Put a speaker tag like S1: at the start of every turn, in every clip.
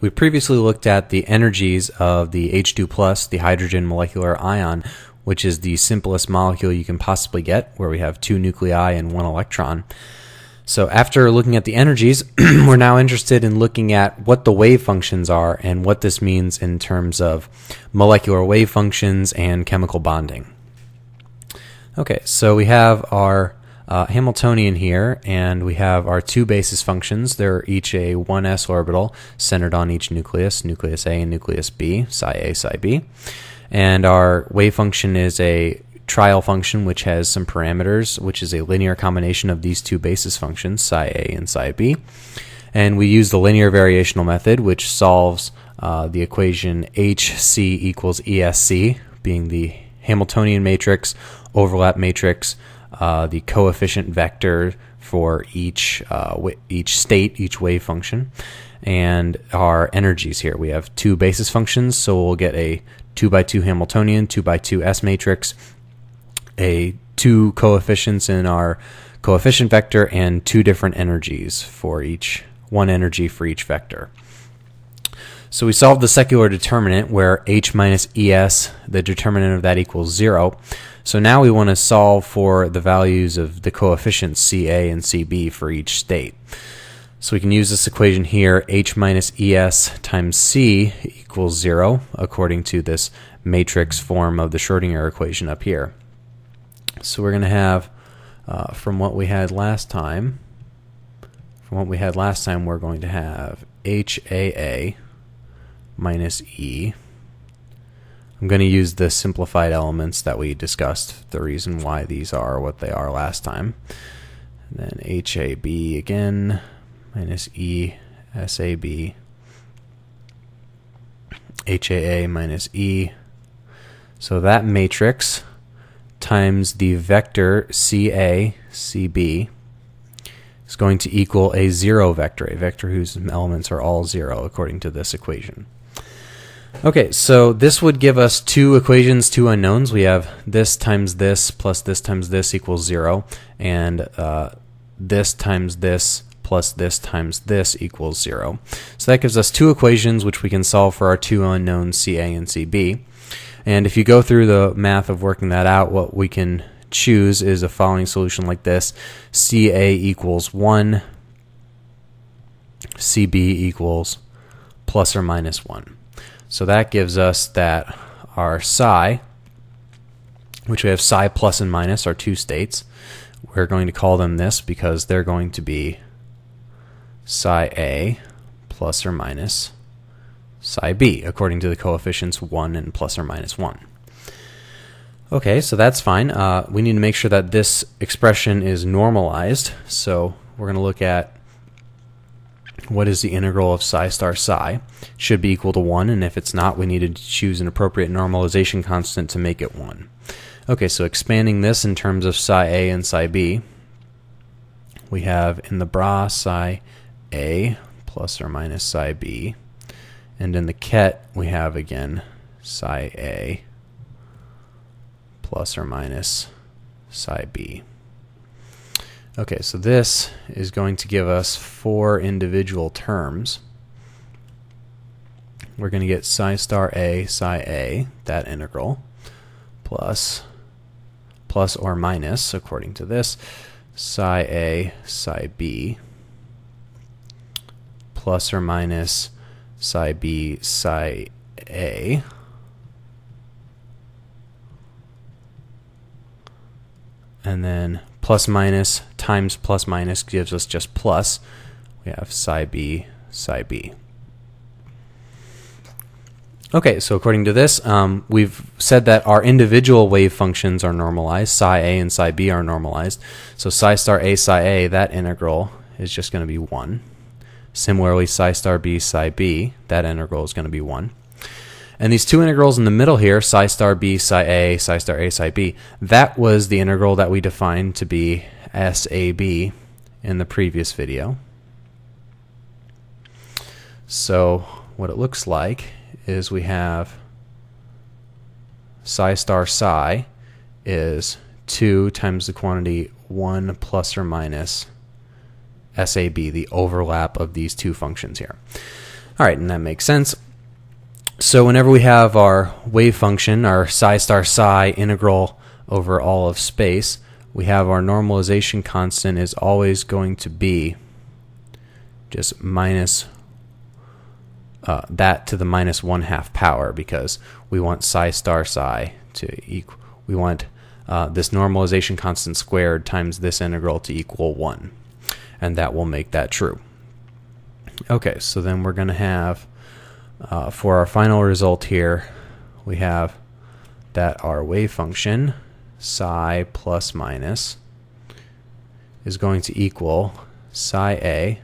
S1: we previously looked at the energies of the H2 plus, the hydrogen molecular ion, which is the simplest molecule you can possibly get, where we have two nuclei and one electron. So after looking at the energies, we're now interested in looking at what the wave functions are and what this means in terms of molecular wave functions and chemical bonding. Okay, so we have our uh, Hamiltonian here, and we have our two basis functions. They're each a 1s orbital centered on each nucleus, nucleus A and nucleus B, psi A, psi B. And our wave function is a trial function which has some parameters, which is a linear combination of these two basis functions, psi A and psi B. And we use the linear variational method, which solves uh, the equation HC equals ESC, being the Hamiltonian matrix, overlap matrix, uh, the coefficient vector for each uh, each state, each wave function, and our energies here. We have two basis functions, so we'll get a two by two Hamiltonian, two by two S matrix, a two coefficients in our coefficient vector, and two different energies for each one energy for each vector. So we solved the secular determinant where h minus es, the determinant of that equals 0. So now we want to solve for the values of the coefficients Ca and Cb for each state. So we can use this equation here, h minus es times c equals 0, according to this matrix form of the Schrodinger equation up here. So we're going to have, uh, from what we had last time, from what we had last time, we're going to have HAA minus E. I'm going to use the simplified elements that we discussed, the reason why these are what they are last time. And then HAB again, minus E, SAB, HAA minus E. So that matrix times the vector CA, CB is going to equal a zero vector, a vector whose elements are all zero according to this equation. Okay, so this would give us two equations, two unknowns. We have this times this plus this times this equals zero, and uh, this times this plus this times this equals zero. So that gives us two equations which we can solve for our two unknowns CA and CB. And if you go through the math of working that out, what we can choose is a following solution like this. CA equals 1, CB equals plus or minus 1. So that gives us that our psi, which we have psi plus and minus, are two states. We're going to call them this because they're going to be psi A plus or minus psi B, according to the coefficients 1 and plus or minus 1. Okay, so that's fine. Uh, we need to make sure that this expression is normalized. So we're going to look at what is the integral of psi star psi? Should be equal to 1, and if it's not, we need to choose an appropriate normalization constant to make it 1. Okay, so expanding this in terms of psi a and psi b, we have in the bra psi a plus or minus psi b, and in the ket we have again psi a plus or minus psi b. Okay, so this is going to give us four individual terms. We're going to get psi star a, psi a, that integral, plus, plus or minus, according to this, psi a, psi b, plus or minus psi b, psi a, and then plus minus times plus minus gives us just plus. We have psi b, psi b. Okay, so according to this, um, we've said that our individual wave functions are normalized. Psi a and psi b are normalized. So psi star a, psi a, that integral is just going to be 1. Similarly, psi star b, psi b, that integral is going to be 1. And these two integrals in the middle here, psi star b, psi a, psi star a, psi b, that was the integral that we defined to be SAB in the previous video. So what it looks like is we have psi star psi is 2 times the quantity 1 plus or minus SAB, the overlap of these two functions here. All right, and that makes sense. So whenever we have our wave function, our psi star psi integral over all of space, we have our normalization constant is always going to be just minus uh, that to the minus one half power because we want psi star psi to equal, we want uh, this normalization constant squared times this integral to equal 1. And that will make that true. Okay, so then we're going to have, uh, for our final result here, we have that our wave function, psi plus minus, is going to equal psi a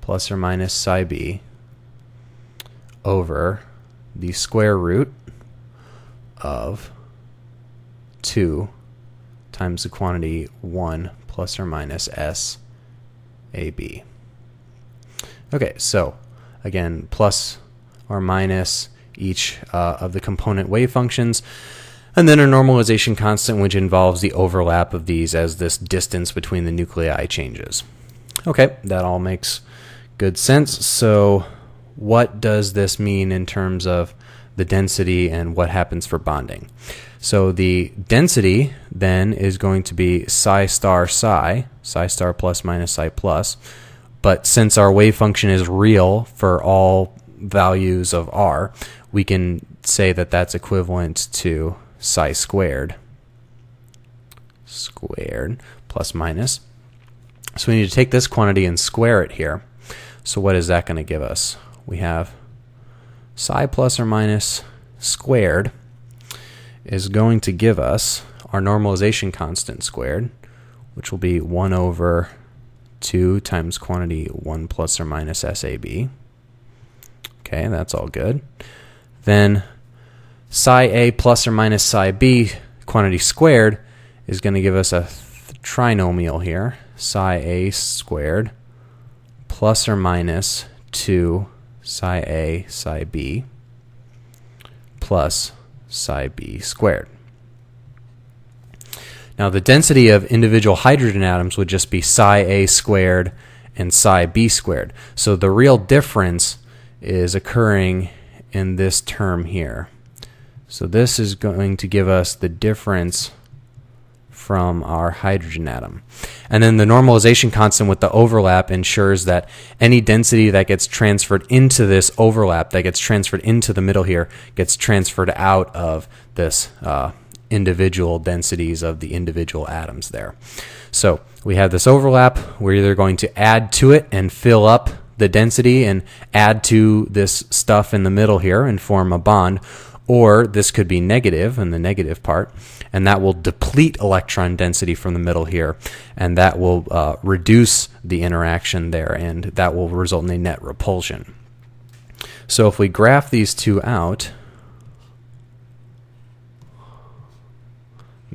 S1: plus or minus psi b over the square root of 2 times the quantity 1 plus or minus s AB. Okay, so again, plus or minus each uh, of the component wave functions, and then a normalization constant which involves the overlap of these as this distance between the nuclei changes. Okay, that all makes good sense. So what does this mean in terms of the density and what happens for bonding? So the density then is going to be psi star psi, psi star plus minus psi plus. But since our wave function is real for all values of r, we can say that that's equivalent to psi squared squared plus minus. So we need to take this quantity and square it here. So what is that going to give us? We have psi plus or minus squared is going to give us our normalization constant squared, which will be 1 over 2 times quantity 1 plus or minus SAB. Okay, that's all good. Then psi A plus or minus psi B quantity squared is going to give us a trinomial here, psi A squared plus or minus 2 psi A psi B plus psi b squared. Now the density of individual hydrogen atoms would just be psi a squared and psi b squared. So the real difference is occurring in this term here. So this is going to give us the difference from our hydrogen atom. And then the normalization constant with the overlap ensures that any density that gets transferred into this overlap, that gets transferred into the middle here, gets transferred out of this uh, individual densities of the individual atoms there. So we have this overlap. We're either going to add to it and fill up the density and add to this stuff in the middle here and form a bond, or this could be negative in the negative part, and that will deplete electron density from the middle here, and that will uh, reduce the interaction there, and that will result in a net repulsion. So if we graph these two out,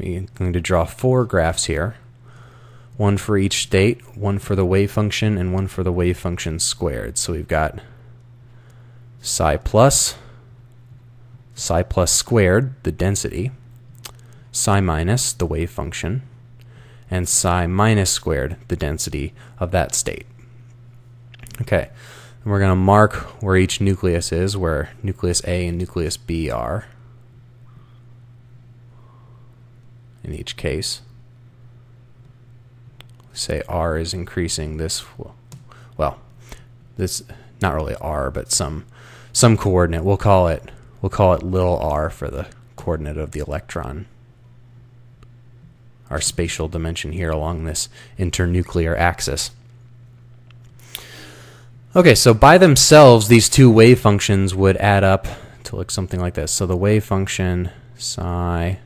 S1: I'm going to draw four graphs here. One for each state, one for the wave function, and one for the wave function squared. So we've got psi plus, psi plus squared, the density, psi minus, the wave function, and psi minus squared, the density of that state. Okay, and we're going to mark where each nucleus is, where nucleus A and nucleus B are in each case. Say R is increasing this, well, this, not really R, but some, some coordinate. We'll call it We'll call it little r for the coordinate of the electron. Our spatial dimension here along this internuclear axis. Okay, so by themselves, these two wave functions would add up to look something like this. So the wave function psi,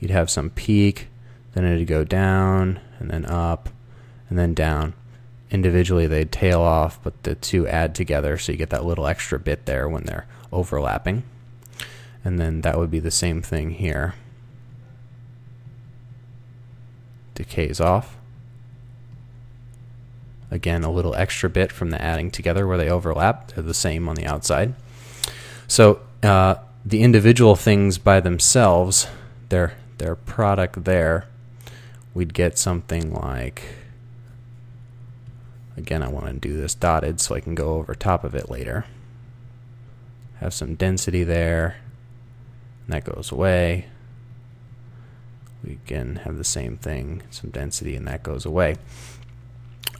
S1: you'd have some peak, then it'd go down, and then up, and then down. Individually, they'd tail off, but the two add together, so you get that little extra bit there when they're overlapping. And then that would be the same thing here. Decays off. Again, a little extra bit from the adding together where they overlap. They're the same on the outside. So uh, the individual things by themselves, their, their product there, we'd get something like Again, I want to do this dotted so I can go over top of it later. Have some density there. And that goes away. We again have the same thing, some density, and that goes away.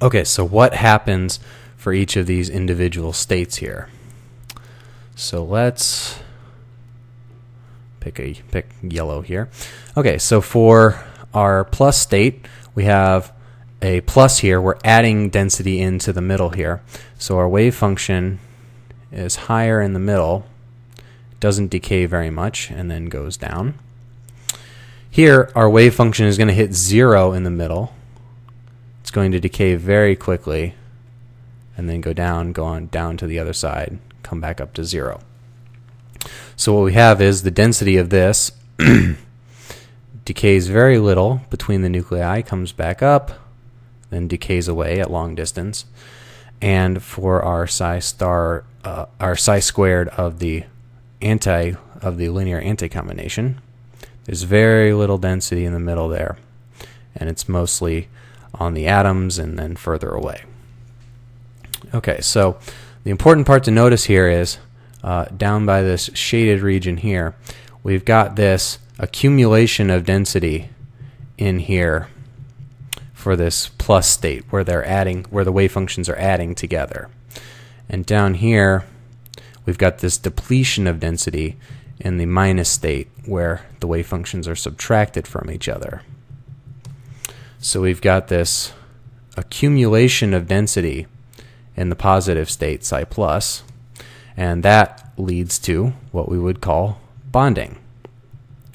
S1: Okay, so what happens for each of these individual states here? So let's pick a pick yellow here. Okay, so for our plus state, we have a plus here. We're adding density into the middle here. So our wave function is higher in the middle, doesn't decay very much, and then goes down. Here, our wave function is going to hit zero in the middle. It's going to decay very quickly, and then go down, go on down to the other side, come back up to zero. So what we have is the density of this decays very little between the nuclei, comes back up, then decays away at long distance. And for our psi star, uh, our psi squared of the anti of the linear anti-combination, there's very little density in the middle there, and it's mostly on the atoms and then further away. Okay, so the important part to notice here is uh, down by this shaded region here, we've got this accumulation of density in here for this plus state where they're adding where the wave functions are adding together. And down here we've got this depletion of density in the minus state where the wave functions are subtracted from each other. So we've got this accumulation of density in the positive state psi plus and that leads to what we would call bonding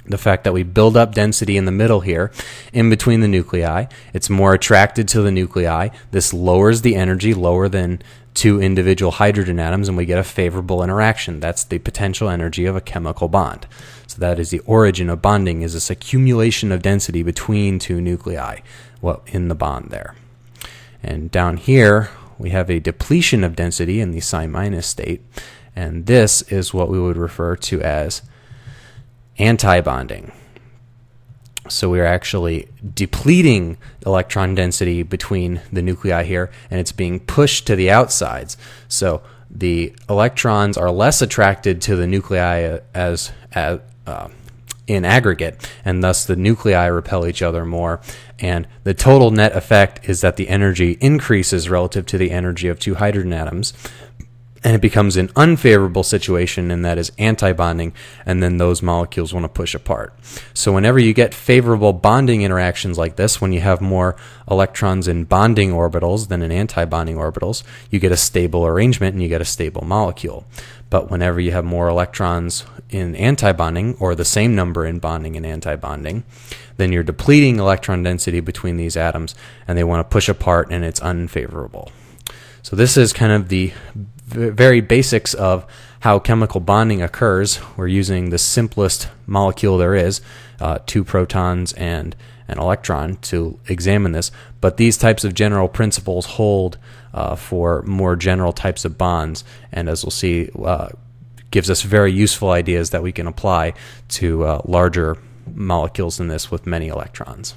S1: the fact that we build up density in the middle here in between the nuclei. It's more attracted to the nuclei. This lowers the energy lower than two individual hydrogen atoms, and we get a favorable interaction. That's the potential energy of a chemical bond. So that is the origin of bonding is this accumulation of density between two nuclei well, in the bond there. And down here, we have a depletion of density in the psi minus state, and this is what we would refer to as anti-bonding. So we're actually depleting electron density between the nuclei here, and it's being pushed to the outsides. So the electrons are less attracted to the nuclei as, as uh, in aggregate, and thus the nuclei repel each other more. And the total net effect is that the energy increases relative to the energy of two hydrogen atoms, and it becomes an unfavorable situation and that is anti-bonding and then those molecules want to push apart. So whenever you get favorable bonding interactions like this when you have more electrons in bonding orbitals than in anti-bonding orbitals you get a stable arrangement and you get a stable molecule. But whenever you have more electrons in anti-bonding or the same number in bonding and anti-bonding then you're depleting electron density between these atoms and they want to push apart and it's unfavorable so this is kind of the very basics of how chemical bonding occurs. We're using the simplest molecule there is, uh, two protons and an electron, to examine this. But these types of general principles hold uh, for more general types of bonds, and as we'll see, uh, gives us very useful ideas that we can apply to uh, larger molecules than this with many electrons.